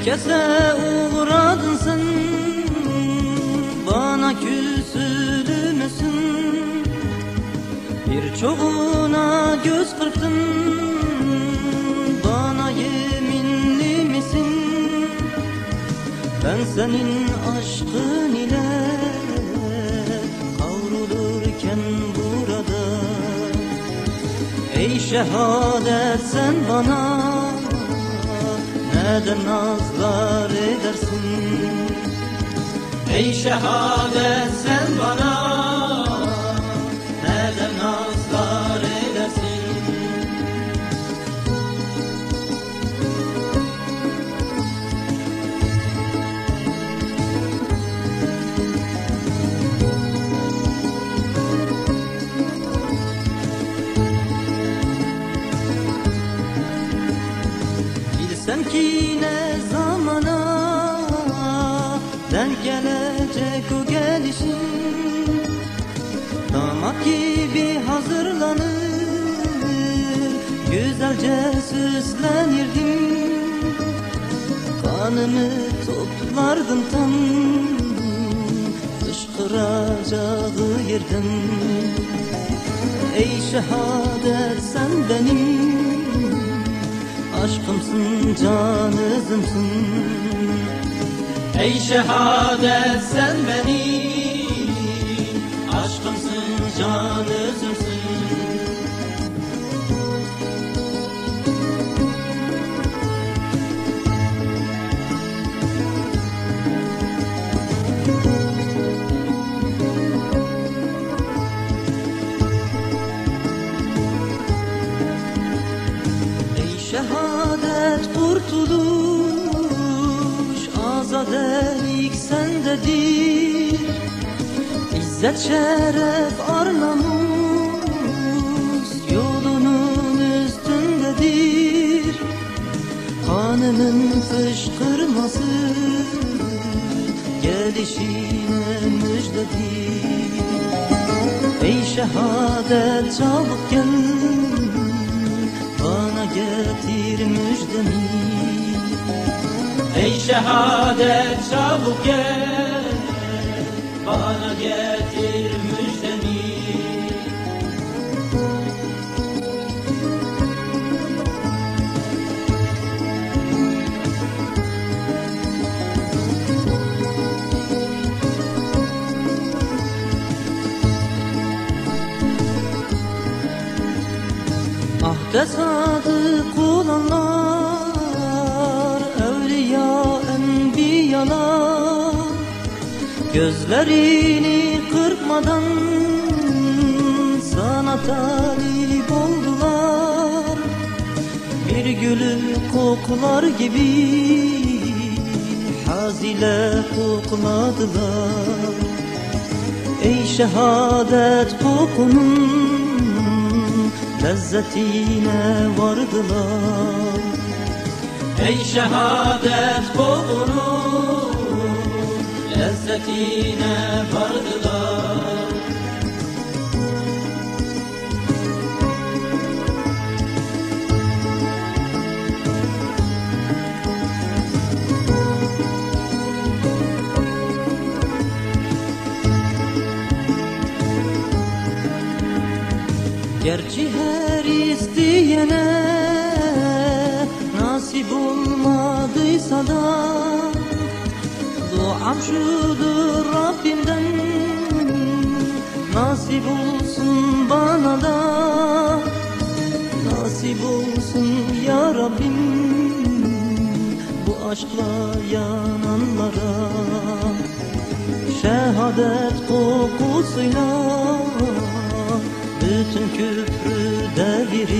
Herkese uğradın sen Bana küsülü müsün? Birçoğuna göz kırptın Bana yeminli misin? Ben senin aşkın ile Kavrulurken burada Ey şehadet sen bana Neden nazlar edersin? Ey şehadet sen bana Bilsem ki ne zamana denk gelecek o gelişin Damat gibi hazırlanır Güzelce süslenirdim. Kanımı toplardım tam Fışkıracağı yerden. Ey şehadet sen benim Aşkımsın canızımsın Ey şehadet sen benim Aşkımsın canızımsın şehadet kurtuluş Azadelik sendedir. İzzet şeref ar namus Yolunun üstündedir. Kanının fışkırması Gelişine müjdedir. Ey şehadet çabuk gel getir müjdemi. Ey şehadet çabuk gel Bana getir Ahde sadık olanlar Evliya enbiyalar. Gözlerini kırpmadan Sana talip oldular. Bir gülü koklar gibi Hazile kokladılar. Ey şehadet kokunun lezzetine vardılar. Ey şehadet kokunun lezzetine vardılar Gerçi her isteyene nasip olmadıysa da Duam şudur Rabbimden nasip olsun bana da Nasip olsun ya Rabbim bu aşkla yananlara. Şehadet kokusuyla bütün küfrü devirir